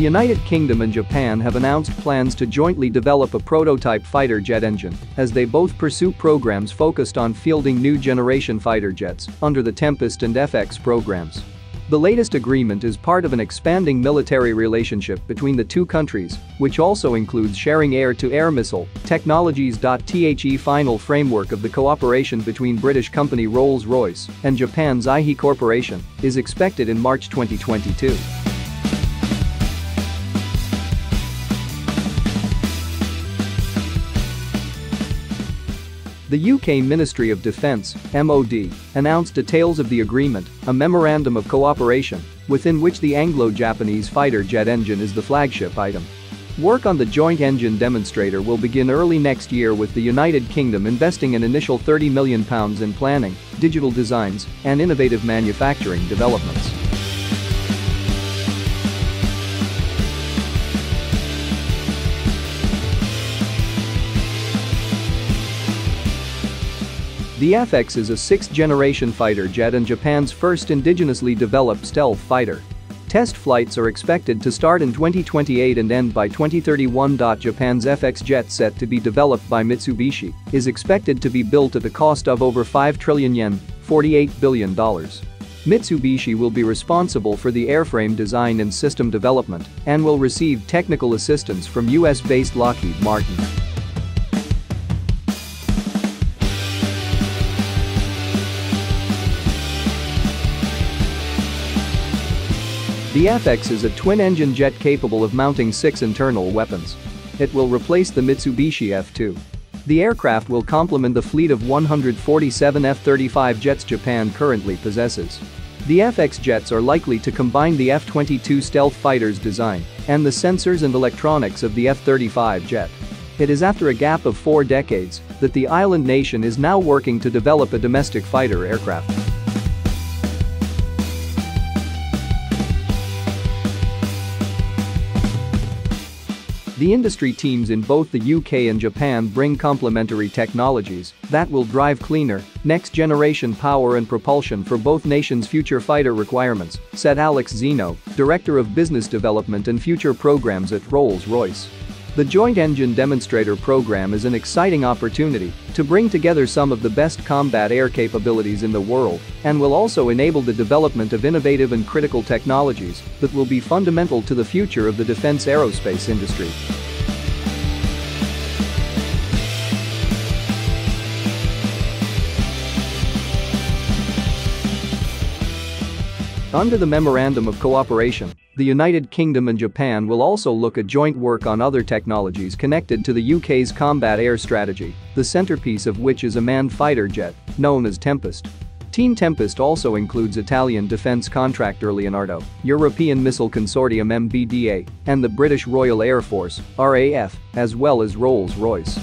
United Kingdom and Japan have announced plans to jointly develop a prototype fighter jet engine as they both pursue programs focused on fielding new generation fighter jets under the Tempest and FX programs. The latest agreement is part of an expanding military relationship between the two countries, which also includes sharing air-to-air missile technologies. The final framework of the cooperation between British company Rolls-Royce and Japan's IHI Corporation is expected in March 2022. The UK Ministry of Defence MOD, announced details of the agreement, a memorandum of cooperation, within which the Anglo-Japanese fighter jet engine is the flagship item. Work on the joint engine demonstrator will begin early next year with the United Kingdom investing an initial £30 million in planning, digital designs, and innovative manufacturing developments. The FX is a sixth-generation fighter jet and Japan's first indigenously developed stealth fighter. Test flights are expected to start in 2028 and end by 2031. Japan's FX jet set to be developed by Mitsubishi is expected to be built at the cost of over 5 trillion yen, $48 billion. Mitsubishi will be responsible for the airframe design and system development and will receive technical assistance from US-based Lockheed Martin. The FX is a twin-engine jet capable of mounting six internal weapons. It will replace the Mitsubishi F-2. The aircraft will complement the fleet of 147 F-35 jets Japan currently possesses. The FX jets are likely to combine the F-22 stealth fighter's design and the sensors and electronics of the F-35 jet. It is after a gap of four decades that the island nation is now working to develop a domestic fighter aircraft. The industry teams in both the UK and Japan bring complementary technologies that will drive cleaner, next-generation power and propulsion for both nations' future fighter requirements, said Alex Zino, Director of Business Development and Future Programs at Rolls-Royce. The Joint Engine Demonstrator program is an exciting opportunity to bring together some of the best combat air capabilities in the world and will also enable the development of innovative and critical technologies that will be fundamental to the future of the defense aerospace industry. Under the Memorandum of Cooperation, the United Kingdom and Japan will also look at joint work on other technologies connected to the UK's combat air strategy, the centerpiece of which is a manned fighter jet, known as Tempest. Team Tempest also includes Italian defense contractor Leonardo, European Missile Consortium MBDA, and the British Royal Air Force RAF, as well as Rolls-Royce.